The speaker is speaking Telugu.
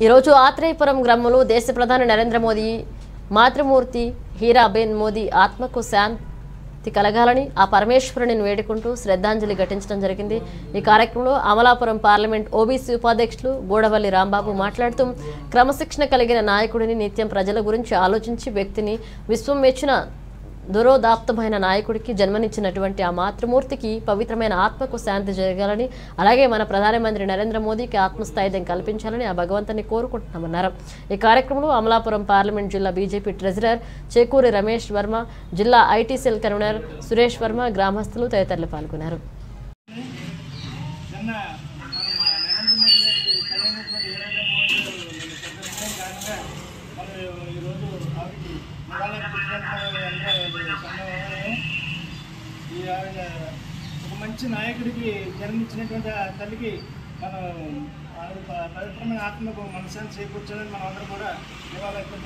ఈరోజు ఆత్రేయపురం గ్రామంలో దేశ ప్రధాని నరేంద్ర మోదీ మాతృమూర్తి హీరాబేన్ మోదీ ఆత్మకు శాంతి కలగాలని ఆ పరమేశ్వరుని వేడుకుంటూ శ్రద్ధాంజలి ఘటించడం జరిగింది. ఈ కార్యక్రమంలో అమలాపురం పార్లమెంట్ ఓబీసీ ఉపాధ్యక్షులు గూడవల్లి రాంబాబు మాట్లాడుతూ క్రమశిక్షణ కలిగిన నాయకుడిని నిత్యం ప్రజల గురించి ఆలోచించి వ్యక్తిని విశ్వం మెచ్చిన దురోదాప్తమైన నాయకుడికి జన్మనిచ్చినటువంటి ఆ మాతృమూర్తికి పవిత్రమైన ఆత్మకు శాంతి జరగాలని అలాగే మన ప్రధానమంత్రి నరేంద్ర మోదీకి ఆత్మస్థైర్యం కల్పించాలని ఆ భగవంతుని కోరుకుంటున్నామన్నారు. ఈ కార్యక్రమంలో అమలాపురం పార్లమెంట్ జిల్లా బీజేపీ ట్రెజరర్ చేకూరి రమేష్ వర్మ జిల్లా IT cell convener Suresh Varma గ్రామస్తులు తదితరులు పాల్గొన్నారు. ఈరోజు ఈ ఆవిడ ఒక మంచి నాయకుడికి జన్మించినటువంటి ఆ తల్లికి మనం పవిత్రమైన ఆత్మకు మనసాన్ని చేకూర్చాలని మనం అందరం కూడా ఇవాళ ఎక్కువ